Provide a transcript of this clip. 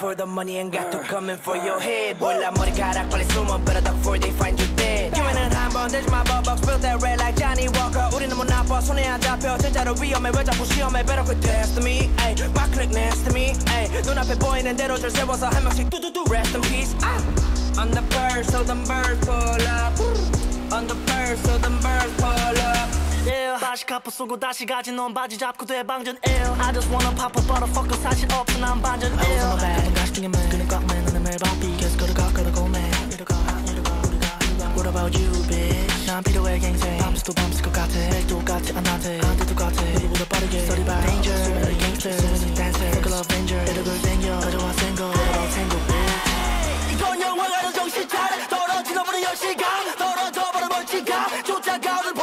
for the money and got to coming for your head. 몰라 머리카락 빨리 숨어 better duck before they find you dead. You ain't 기회는 한번 되지 마 버벅 Built that red like Johnnie Walker. 우리는 못 나빠 손에 안 잡혀 진짜로 위험해 왜 자꾸 시험해 better quit testing me ayy. My click next to me ayy. 눈앞에 보이는 대로 줄 세워서 한 명씩 뚜뚜뚜 rest in peace ah. On the first of the birds pull up. On the first of the 갑옷 쏘고 다시 가진 넌 바지 잡고도 해방전 ill. I just wanna pop a butterfucker 사실 없어 난 반전 ill I was on my back 가시 뛰게 물 그는 꽉 man 나는 매일 바삐 계속 걸어가 걸어고 man. 이러가 이러가 우리가 이러가 What about you bitch? 난 필요해 갱생 밤새도 밤새 것 같아 백도 같이 안 나한테 안돼도 같아 누구보다 빠르게 Sorry about danger. So many gangsters So many dancers. Fuck a love danger 이러걸 땡겨 어려워 생거 What about tango bitch? 이건 영화가로 정신 차려 떨어지고 버린 현실감 떨어져 버린 멀지감 쫓아가는